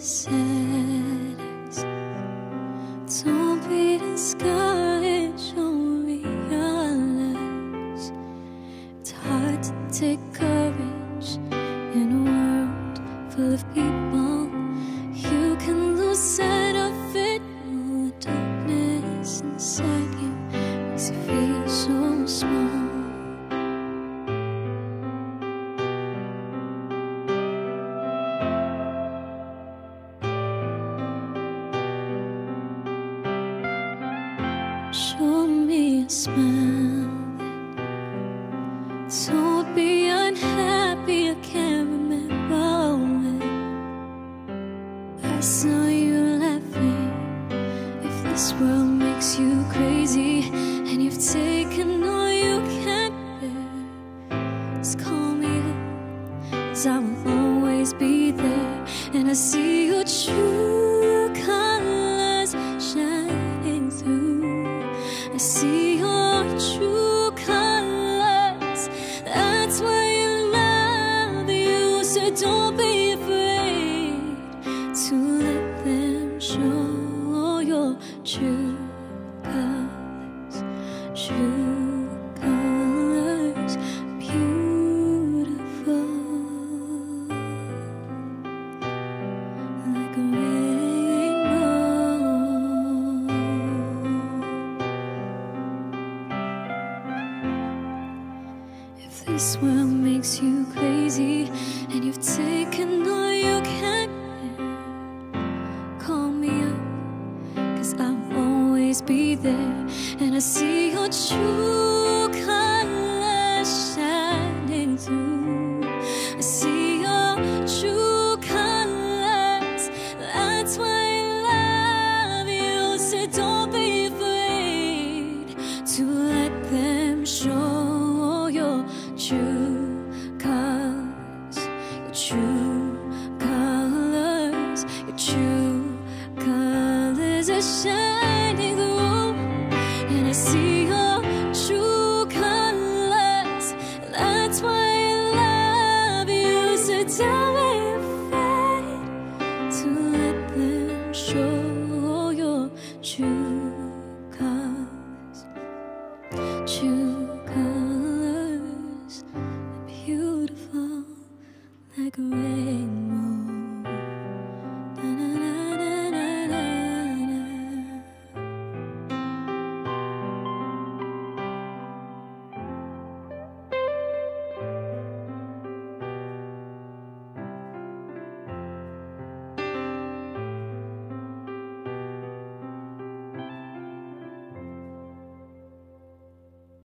sadness. Don't be discouraged, don't realize it's hard to take courage in a world full of people. You can lose sight of it all. The darkness inside you makes you feel so small. Show me a smile. Don't be unhappy. I can't remember when I saw you laughing. If this world makes you crazy and you've taken all you can bear, just call me up. Cause I will always be there. And I see your true to let them show your true colors. True colors. Beautiful. Like a rainbow. If this world makes you crazy and you've taken all be there. And I see your true colors shining through. I see your true colors. That's why I love you. So don't be afraid to let them show your true